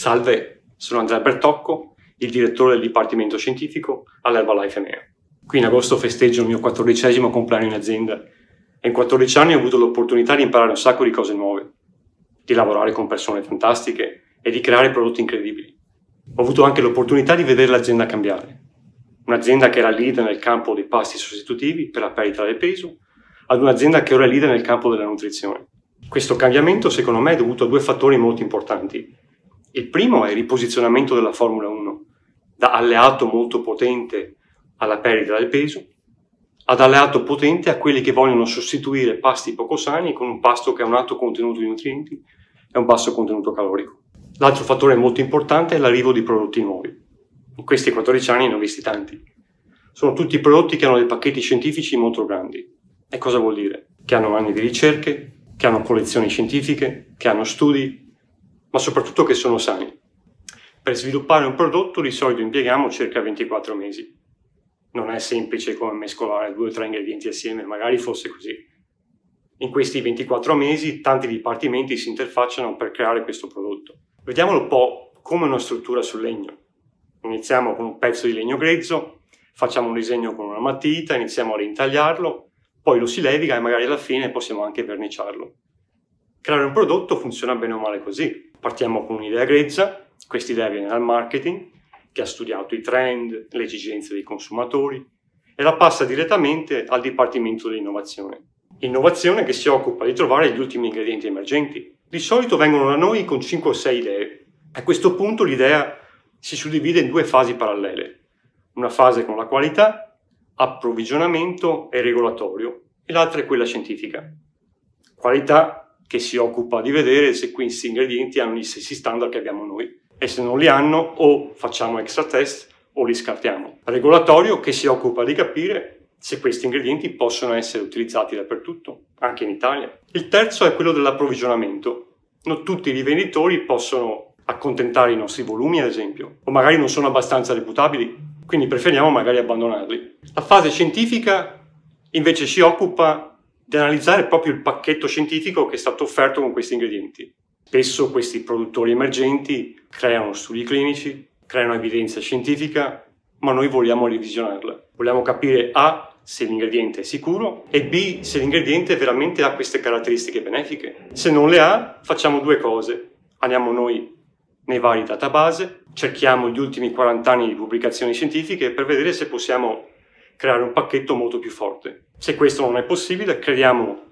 Salve, sono Andrea Bertocco, il direttore del Dipartimento Scientifico all'Herbalife EMEA. Qui in agosto festeggio il mio quattordicesimo compleanno in azienda e in 14 anni ho avuto l'opportunità di imparare un sacco di cose nuove, di lavorare con persone fantastiche e di creare prodotti incredibili. Ho avuto anche l'opportunità di vedere l'azienda cambiare. Un'azienda che era leader nel campo dei pasti sostitutivi per la perdita del peso, ad un'azienda che ora è leader nel campo della nutrizione. Questo cambiamento, secondo me, è dovuto a due fattori molto importanti. Il primo è il riposizionamento della Formula 1, da alleato molto potente alla perdita del peso, ad alleato potente a quelli che vogliono sostituire pasti poco sani con un pasto che ha un alto contenuto di nutrienti e un basso contenuto calorico. L'altro fattore molto importante è l'arrivo di prodotti nuovi. In questi 14 anni ne ho visti tanti. Sono tutti prodotti che hanno dei pacchetti scientifici molto grandi. E cosa vuol dire? Che hanno anni di ricerche, che hanno collezioni scientifiche, che hanno studi, ma soprattutto che sono sani. Per sviluppare un prodotto di solito impieghiamo circa 24 mesi non è semplice come mescolare due o tre ingredienti assieme, magari fosse così. In questi 24 mesi tanti dipartimenti si interfacciano per creare questo prodotto. Vediamolo un po' come una struttura sul legno. Iniziamo con un pezzo di legno grezzo, facciamo un disegno con una matita, iniziamo a reintagliarlo, poi lo si leviga e magari alla fine possiamo anche verniciarlo. Creare un prodotto funziona bene o male così. Partiamo con un'idea grezza, questa idea viene dal marketing, che ha studiato i trend, le esigenze dei consumatori e la passa direttamente al Dipartimento dell'Innovazione. Innovazione che si occupa di trovare gli ultimi ingredienti emergenti. Di solito vengono da noi con 5 o 6 idee. A questo punto l'idea si suddivide in due fasi parallele. Una fase con la qualità, approvvigionamento e regolatorio e l'altra è quella scientifica. Qualità che si occupa di vedere se questi ingredienti hanno gli stessi standard che abbiamo noi e se non li hanno o facciamo extra test o li scartiamo. Regolatorio che si occupa di capire se questi ingredienti possono essere utilizzati dappertutto, anche in Italia. Il terzo è quello dell'approvvigionamento. Non tutti i rivenditori possono accontentare i nostri volumi, ad esempio, o magari non sono abbastanza reputabili, quindi preferiamo magari abbandonarli. La fase scientifica invece si occupa di analizzare proprio il pacchetto scientifico che è stato offerto con questi ingredienti. Spesso questi produttori emergenti creano studi clinici, creano evidenza scientifica, ma noi vogliamo revisionarla. Vogliamo capire A se l'ingrediente è sicuro e B se l'ingrediente veramente ha queste caratteristiche benefiche. Se non le ha, facciamo due cose. Andiamo noi nei vari database, cerchiamo gli ultimi 40 anni di pubblicazioni scientifiche per vedere se possiamo creare un pacchetto molto più forte. Se questo non è possibile, creiamo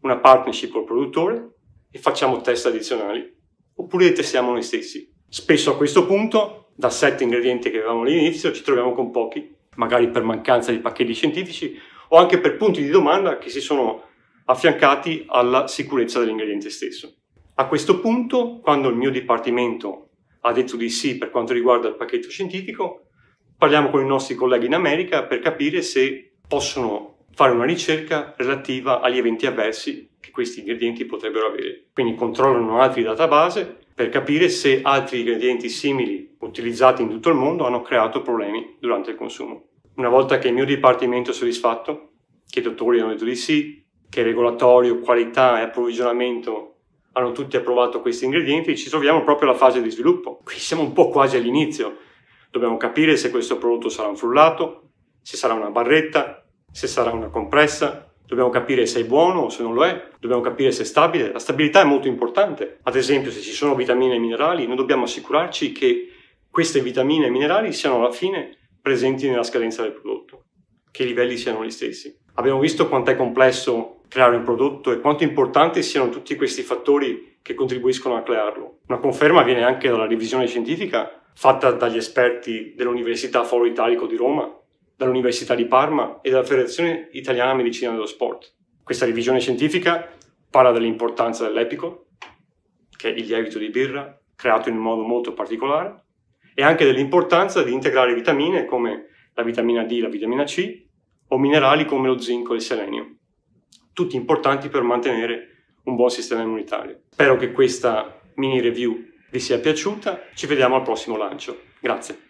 una partnership col produttore e facciamo test addizionali, oppure testiamo noi stessi. Spesso a questo punto, da sette ingredienti che avevamo all'inizio, ci troviamo con pochi, magari per mancanza di pacchetti scientifici o anche per punti di domanda che si sono affiancati alla sicurezza dell'ingrediente stesso. A questo punto, quando il mio dipartimento ha detto di sì per quanto riguarda il pacchetto scientifico, parliamo con i nostri colleghi in America per capire se possono fare una ricerca relativa agli eventi avversi che questi ingredienti potrebbero avere. Quindi controllano altri database per capire se altri ingredienti simili utilizzati in tutto il mondo hanno creato problemi durante il consumo. Una volta che il mio dipartimento è soddisfatto, che i dottori hanno detto di sì, che regolatorio, qualità e approvvigionamento hanno tutti approvato questi ingredienti, ci troviamo proprio alla fase di sviluppo. Qui siamo un po' quasi all'inizio. Dobbiamo capire se questo prodotto sarà un frullato, se sarà una barretta, se sarà una compressa, Dobbiamo capire se è buono o se non lo è, dobbiamo capire se è stabile. La stabilità è molto importante. Ad esempio, se ci sono vitamine e minerali, noi dobbiamo assicurarci che queste vitamine e minerali siano alla fine presenti nella scadenza del prodotto, che i livelli siano gli stessi. Abbiamo visto quanto è complesso creare un prodotto e quanto importanti siano tutti questi fattori che contribuiscono a crearlo. Una conferma viene anche dalla revisione scientifica fatta dagli esperti dell'Università Foro Italico di Roma, dall'Università di Parma e dalla Federazione Italiana Medicina dello Sport. Questa revisione scientifica parla dell'importanza dell'epico, che è il lievito di birra creato in un modo molto particolare, e anche dell'importanza di integrare vitamine come la vitamina D, la vitamina C, o minerali come lo zinco e il selenio, tutti importanti per mantenere un buon sistema immunitario. Spero che questa mini review vi sia piaciuta, ci vediamo al prossimo lancio. Grazie.